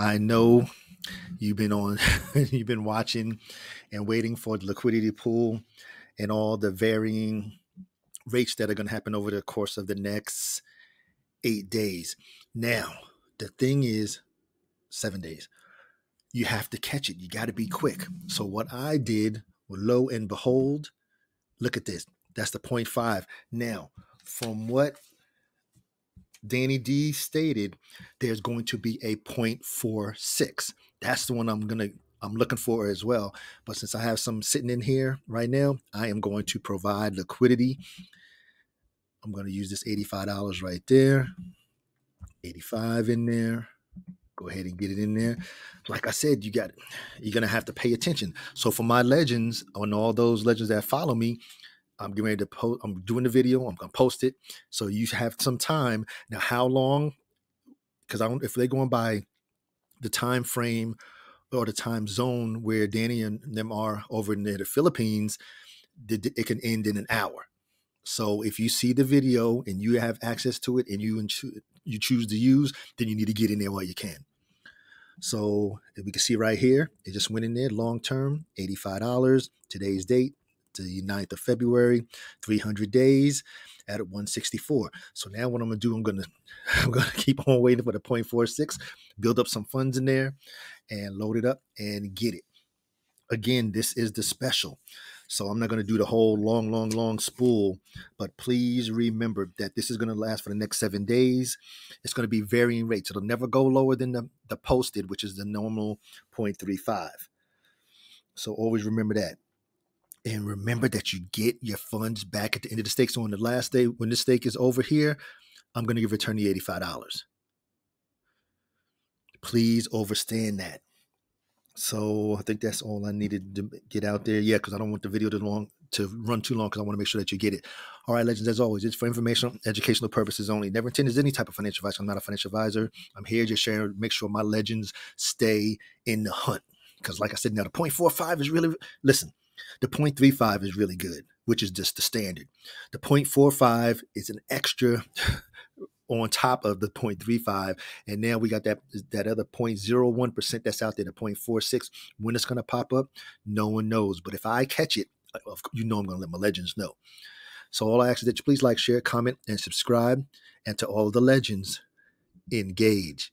I know you've been on, you've been watching and waiting for the liquidity pool and all the varying rates that are going to happen over the course of the next eight days. Now, the thing is, seven days. You have to catch it. You got to be quick. So, what I did, lo and behold, look at this. That's the 0.5. Now, from what Danny D stated, there's going to be a 0.46. That's the one I'm gonna I'm looking for as well. But since I have some sitting in here right now, I am going to provide liquidity. I'm going to use this $85 right there. 85 in there. Go ahead and get it in there. Like I said, you got you're gonna have to pay attention. So for my legends, on all those legends that follow me, I'm getting ready to post. I'm doing the video. I'm gonna post it. So you have some time now. How long? Because I don't. If they're going by the time frame or the time zone where Danny and them are over near the Philippines, it can end in an hour. So if you see the video and you have access to it and you you choose to use, then you need to get in there while you can. So if we can see right here, it just went in there long term, $85. Today's date, the 9th of February, 300 days at 164. So now what I'm gonna do, I'm gonna I'm gonna keep on waiting for the 0.46, build up some funds in there and load it up and get it. Again, this is the special. So I'm not going to do the whole long, long, long spool, but please remember that this is going to last for the next seven days. It's going to be varying rates. It'll never go lower than the, the posted, which is the normal 0.35. So always remember that. And remember that you get your funds back at the end of the stake. So on the last day, when the stake is over here, I'm going to give return the $85. Please overstand that. So I think that's all I needed to get out there. Yeah, because I don't want the video to long to run too long because I want to make sure that you get it. All right, legends, as always, it's for informational, educational purposes only. Never intended any type of financial advice. I'm not a financial advisor. I'm here just sharing, make sure my legends stay in the hunt. Because, like I said, now the 0.45 is really, listen, the 0.35 is really good, which is just the standard. The 0.45 is an extra on top of the 0.35 and now we got that that other 0.01% that's out there the 0.46 when it's going to pop up no one knows but if i catch it you know i'm going to let my legends know. So all i ask is that you please like share comment and subscribe and to all the legends engage